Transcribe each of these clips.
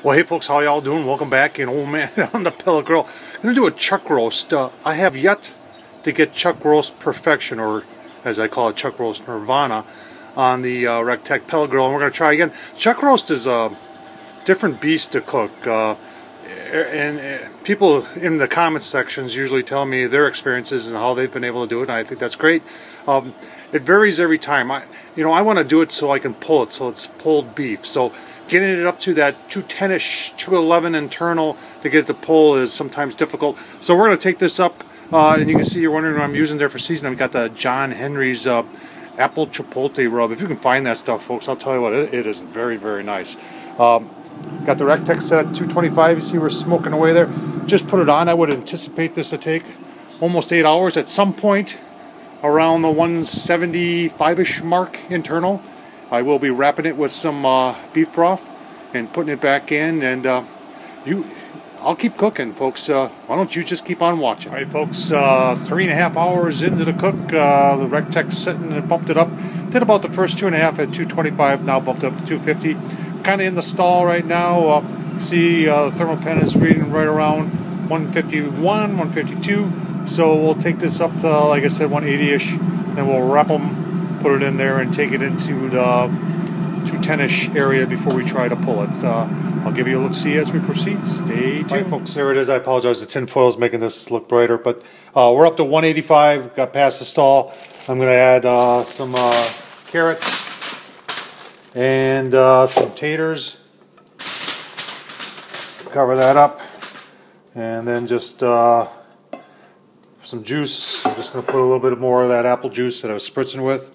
Well, hey folks, how y'all doing? Welcome back. And old man on the pellet grill. I'm gonna do a chuck roast. Uh, I have yet to get chuck roast perfection, or as I call it, chuck roast nirvana, on the uh, Rec Tec pellet grill. And we're gonna try again. Chuck roast is a different beast to cook. Uh, and uh, people in the comment sections usually tell me their experiences and how they've been able to do it. And I think that's great. Um, it varies every time. I, you know, I want to do it so I can pull it, so it's pulled beef. So getting it up to that 210ish, 211 internal to get it to pull is sometimes difficult. So we're going to take this up, uh, and you can see you're wondering what I'm using there for seasoning. I've got the John Henry's uh, apple chipotle rub. If you can find that stuff, folks, I'll tell you what, it, it is very, very nice. Um, got the Rec Tec set at 225. You see we're smoking away there. Just put it on. I would anticipate this to take almost eight hours at some point around the 175-ish mark internal. I will be wrapping it with some uh, beef broth and putting it back in. And uh, you, I'll keep cooking, folks. Uh, why don't you just keep on watching? All right, folks. Uh, three and a half hours into the cook, uh, the Rec Tec sitting and bumped it up. Did about the first two and a half at 225. Now bumped up to 250. Kind of in the stall right now. Uh, see, the thermal pen is reading right around 151, 152. So we'll take this up to, like I said, 180-ish. Then we'll wrap them put it in there and take it into the 210-ish area before we try to pull it. Uh, I'll give you a look-see as we proceed. Stay tuned. Right, folks, there it is. I apologize. The tinfoil is making this look brighter, but uh, we're up to 185. Got past the stall. I'm going to add uh, some uh, carrots and uh, some taters. Cover that up. And then just uh, some juice. I'm just going to put a little bit more of that apple juice that I was spritzing with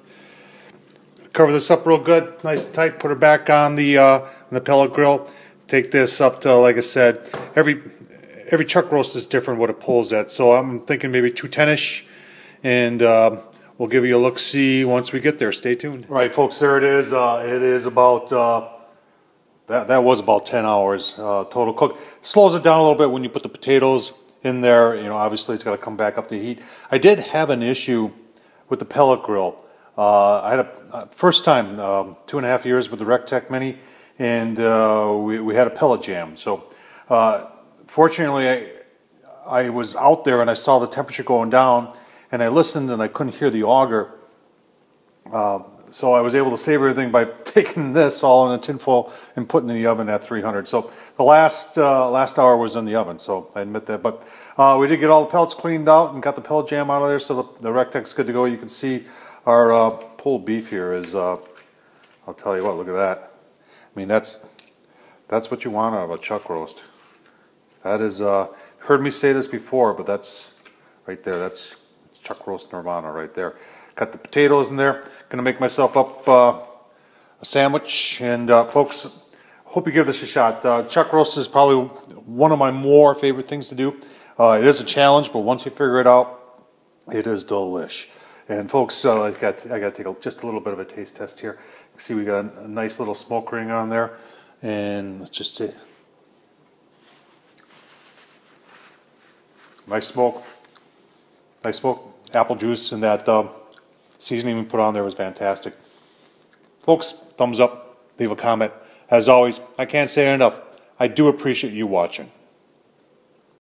cover this up real good, nice and tight. Put it back on the uh, on the pellet grill. Take this up to, like I said, every every chuck roast is different what it pulls at. So I'm thinking maybe 210ish, and uh, we'll give you a look see once we get there. Stay tuned. All right, folks, there it is. Uh, it is about uh, that that was about 10 hours uh, total cook. Slows it down a little bit when you put the potatoes in there. You know, obviously it's got to come back up to heat. I did have an issue with the pellet grill. Uh, I had a uh, first time, um, two and a half years with the Rec Tec Mini, and uh, we, we had a pellet jam. So uh, fortunately, I, I was out there and I saw the temperature going down, and I listened and I couldn't hear the auger. So I was able to save everything by taking this all in a tinfoil and putting in the oven at 300. So the last uh, last hour was in the oven, so I admit that. But uh, we did get all the pellets cleaned out and got the pellet jam out of there, so the, the Rec Tec's good to go. You can see our uh, pulled beef here is, uh, I'll tell you what, look at that. I mean, that's that's what you want out of a chuck roast. That is, uh, heard me say this before, but that's right there. That's, that's chuck roast nirvana right there. Got the potatoes in there. Gonna make myself up uh, a sandwich. And uh, folks, hope you give this a shot. Uh, chuck roast is probably one of my more favorite things to do. Uh, it is a challenge, but once you figure it out, it is delish. And folks, uh, I got I got to take a, just a little bit of a taste test here. see, we got a, a, nice little smoke ring on there, and just see. Nice smoke, nice smoke. Apple juice and that uh, seasoning we put on there was fantastic. Folks, thumbs up, leave a comment. As always, I can't say it enough. I do appreciate you watching.